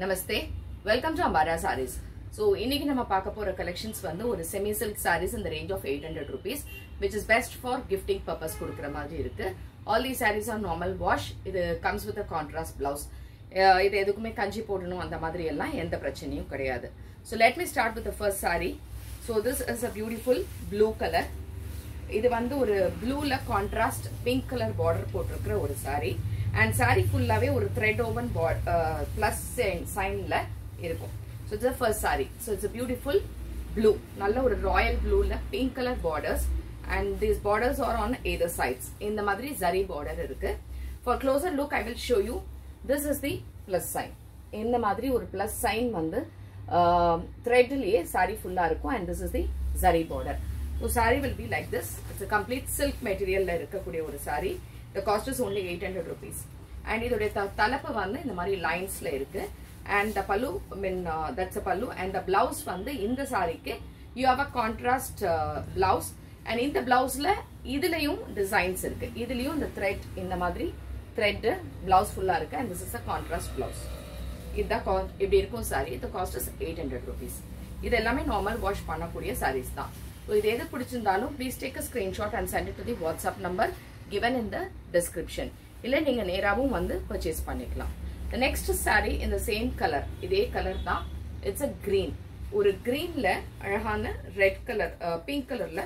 Namaste welcome to Ambara Sarees so இன்னைக்கு நம்ம பார்க்க போற கலெக்ஷன்ஸ் வந்து ஒரு செமி சில்க் சாரீஸ் இந்த range of eight hundred rupees which is best for gifting purpose கொடுக்குற மாதிரி இருக்கு. All the sarees are normal wash இது comes with a contrast blouse இது எதுக்குமே கஞ்சி போடணும் அந்த மாதிரி எல்லாம் எந்த பிரச்சனையும் கிடையாது. So let me start with first sari so this is a beautiful blue colour இது வந்து ஒரு ப்ளூல கான்ட்ராஸ்ட் பிங்க் கலர் பார்டர் போட்டிருக்கிற ஒரு சாரீ அண்ட் சாரி ஃபுல்லாவே ஒரு த்ரெட் ஓவன் பிளஸ் சைன்ல இருக்கும். So it's first saree so it's beautiful blue நல்ல ஒரு royal ப்ளூல pink colour borders and these borders are on either sides இந்த மாதிரி ஜரி பார்டர் இருக்கு. For closer look I will show you this is the plus sign இந்த மாதிரி ஒரு plus sign வந்து த்ரெட்லயே சாரி ஃபுல்லா இருக்கும். And this is the zari border so saree will be like this it's complete silk மெட்டீரியல்ல இருக்கக்கூடிய ஒரு saree the cost is only eight hundred rupees and இதோடைய தலைப்பு வந்து இந்த மாதிரி லைன்ஸ்ல இருக்கு. அண்ட் த பல்லு மீன் தட்ஸ் அ பல்லு அண்ட் த பிளவுஸ் வந்து இந்த சாரிக்கு you have a contrast blouse and இந்த பிளவுஸ்ல இதுலயும் டிசைன்ஸ் இருக்கு. இதுலயும் இந்த த்ரெட் இந்த மாதிரி த்ரெட் பிளவுஸ் ஃபுல்லா இருக்கு. And this is a contrast blouse இதுதான் இப்படி இருக்கும் சாரி இந்த cost is eight hundred rupees இது எல்லாமே நார்மல் வாஷ் பண்ணக்கூடிய சாரீஸ் தான். இது எது பிடிச்சிருந்தாலும் please take a screenshot and send to the WhatsApp number given in the description இல்லை நீங்கள் நேராகவும் வந்து பர்ச்சேஸ் பண்ணிக்கலாம். த நெக்ஸ்ட் சாரி இந்த சேம் கலர் இதே கலர் தான். இட்ஸ் அ கிரீன் ஒரு கிரீன்ல அழகான ரெட் கலர் பிங்க் கலரில்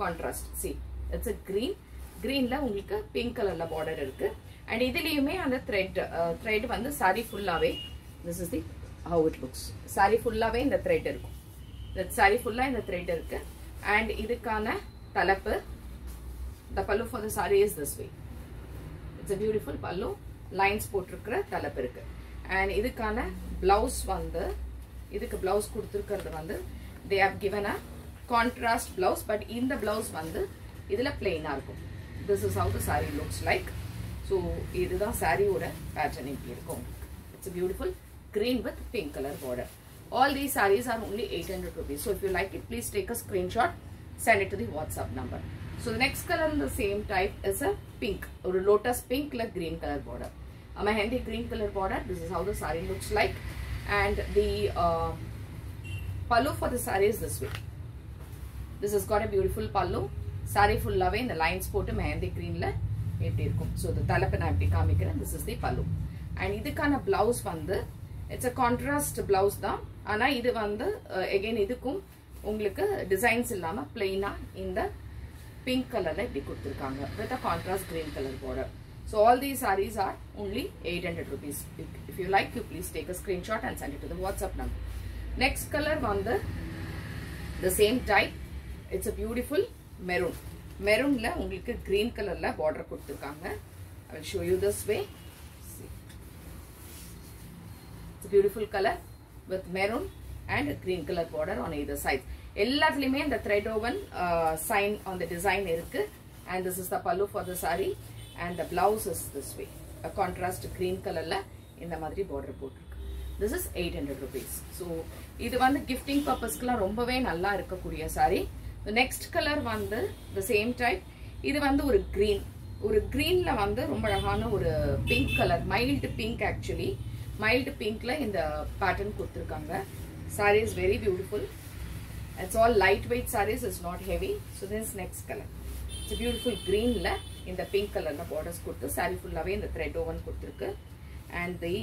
contrast see it's a green கிரீன்ல உங்களுக்கு பிங்க் கலரில் பார்டர் இருக்கு. அண்ட் இதுலேயுமே அந்த த்ரெட் த்ரெட் வந்து சாரி ஃபுல்லாகவே this is the how it looks saree ஃபுல்லாகவே இந்த த்ரெட் இருக்கும். இந்த சாரி ஃபுல்லாக இந்த த்ரெட் இருக்கு. அண்ட் இதுக்கான தலைப்பு the pallu for the saree is this way it's a beautiful pallu lines போட்டிருக்கிற தலைப்பு இருக்கு அண்ட் இதுக்கான பிளவுஸ் வந்து இதுக்கு பிளவுஸ் கொடுத்துருக்கிறது வந்து they have given a contrast blouse but இந்த பிளவுஸ் வந்து இதுல பிளெயினா இருக்கும் this is how the saree looks like so இதுதான் சாரியோட பேட்டர்ன் இப்படி இருக்கும் it's beautiful green with pink color border. All these sarees are only 800 rupees. So if you like it, please take a screenshot, send it to the WhatsApp number. So the next color in the same type is a pink or a lotus pink like green color border. A mehendi green color border. This is how the sari looks like. And the uh, pallu for the sari is this way. This has got a beautiful pallu. Sari full away in the lines போட்டு mehendi greenல எப்படி இருக்கும் so இந்த தலைப்பை நான் எப்படி காமிக்கிறேன் this is the pallu and இதுக்கான பிளவுஸ் வந்து இட்ஸ் அ கான்ட்ராஸ்ட் பிளவுஸ் தான் ஆனா இது வந்து எகைன் இதுக்கும் உங்களுக்கு டிசைன்ஸ் இல்லாம பிளெயினா இந்த பிங்க் கலர்ல இப்படி கொடுத்துருக்காங்க. With a contrast green colour border so all these sarees are only eight hundred rupees if you like you please take a screenshot and send to WhatsApp number next colour வந்து the same type it's a beautiful maroon மெரூன்ல உங்களுக்கு green கலர்ல border கொடுத்துருக்காங்க. I will show you this way beautiful colour with maroon and green colour border green either side. எல்லாத்துலேயுமே இந்த thread woven sign அந்த design இருக்கு and this is the pallu for the saree and the blouse is this way contrast green கலர்ல இந்த மாதிரி border போட்டிருக்கு this is eight hundred rupees so இது வந்து கிஃப்டிங் பர்பஸ்க்குலாம் ரொம்பவே நல்லா இருக்கக்கூடிய சாரி நெக்ஸ்ட் கலர் வந்து த சேம் டைப் இது வந்து ஒரு க்ரீன் ஒரு க்ரீனில் வந்து ரொம்ப அழகான ஒரு pink colour mild pink actually mild பிங்க்ல இந்த பேட்டர்ன் கொடுத்துருக்காங்க saree is very beautiful it's all light weight sarees is not heavy so this next colour it's beautiful க்ரீனில் இந்த பிங்க் கலரில் பார்டர்ஸ் கொடுத்து சாரி ஃபுல்லாகவே இந்த த்ரெட் ஓவன் கொடுத்துருக்கு. And the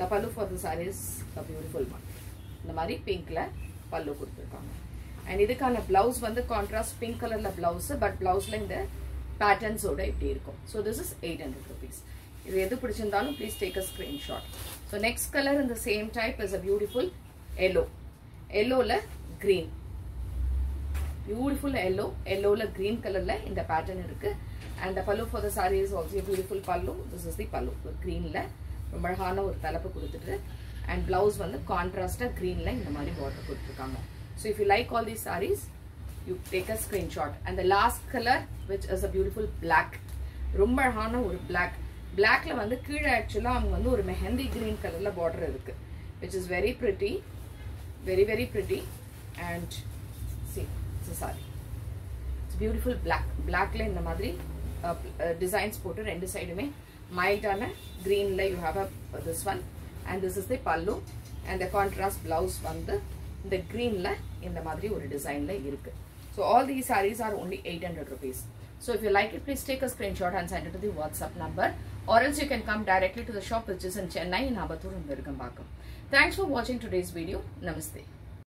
the pallu for the sarees the beautiful one இந்த மாதிரி பிங்க்ல பல்லு கொடுத்துருக்காங்க. அண்ட் இதுக்கான பிளவுஸ் வந்து கான்ட்ராஸ்ட் பிங்க் கலர்ல பிளவுஸ் பட் பிளவுஸ்ல இந்த பேட்டர்ன்ஸோட இப்படி இருக்கும். So this is eight hundred rupees இது எது பிடிச்சிருந்தாலும் please take a screenshot so next colour இந்த same type is a beautiful yellow எல்லோவில் green beautiful yellow எல்லோவில் க்ரீன் கலரில் இந்த பேட்டர்ன் இருக்கு. And pallu for the saree is also beautiful pallu this is the pallu க்ரீனில் ரொம்ப அழகான ஒரு தலைப்பு கொடுத்துட்டு அண்ட் பிளவுஸ் வந்து கான்ட்ராஸ்டாக க்ரீனில் இந்த மாதிரி பார்டர் கொடுத்துருக்காங்க. So if you like all the sarees you take a screenshot and the last colour which is a beautiful black ரொம்ப அழகான ஒரு பிளாக் பிளாக்ல வந்து கீழே ஆக்சுவலாக அவங்க வந்து ஒரு மெஹந்தி கிரீன் கலர்ல பார்டர் இருக்கு. Which is very pretty. Very very pretty. And see saree it's beautiful black பிளாக்ல இந்த மாதிரி uh, டிசைன்ஸ் uh, போட்டு ரெண்டு சைடுமே மைல்டான க்ரீனில் you have a this one and this is the pallu and the contrast blouse வந்து இந்த க்ரீனில் இந்த மாதிரி ஒரு டிசைனில் இருக்கு. So all these sarees are only eight hundred rupees So if you like it, please take a screenshot and send it to the WhatsApp number or else you can come directly to the shop which is in Chennai in Habatur and Thanks for watching today's video. Namaste.